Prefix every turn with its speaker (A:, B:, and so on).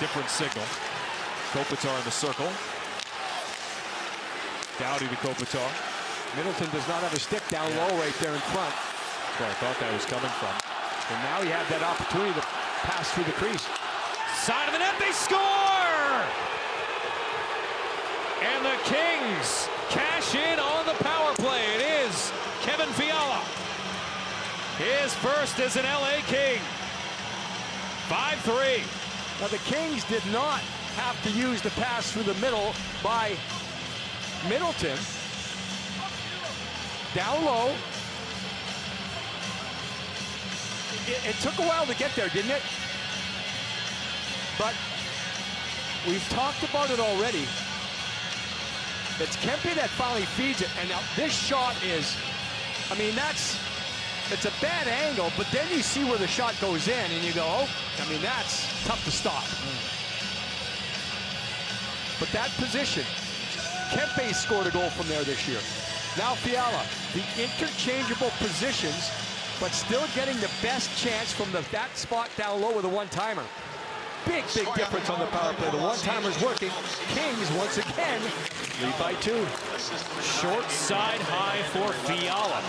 A: different signal. Kopitar in the circle. Doughty to Kopitar.
B: Middleton does not have a stick down low right there in front.
A: That's where I thought that was coming from.
B: And now he had that opportunity to pass through the crease.
A: Side of the net, they score! And the Kings cash in on the power play. It is Kevin Fiala. His first as an LA King. 5-3.
B: Now the Kings did not have to use the pass through the middle by Middleton. Down low. It, it took a while to get there, didn't it? But we've talked about it already. It's Kempe that finally feeds it. And now this shot is, I mean, that's, it's a bad angle, but then you see where the shot goes in and you go, oh, I mean, that's tough to stop. But that position, Kempe scored a goal from there this year. Now Fiala, the interchangeable positions, but still getting the best chance from the, that spot down low with a one-timer. Big, big difference on the power play. The one-timer's working. Kings, once again, lead by two.
A: Short side high for Fiala.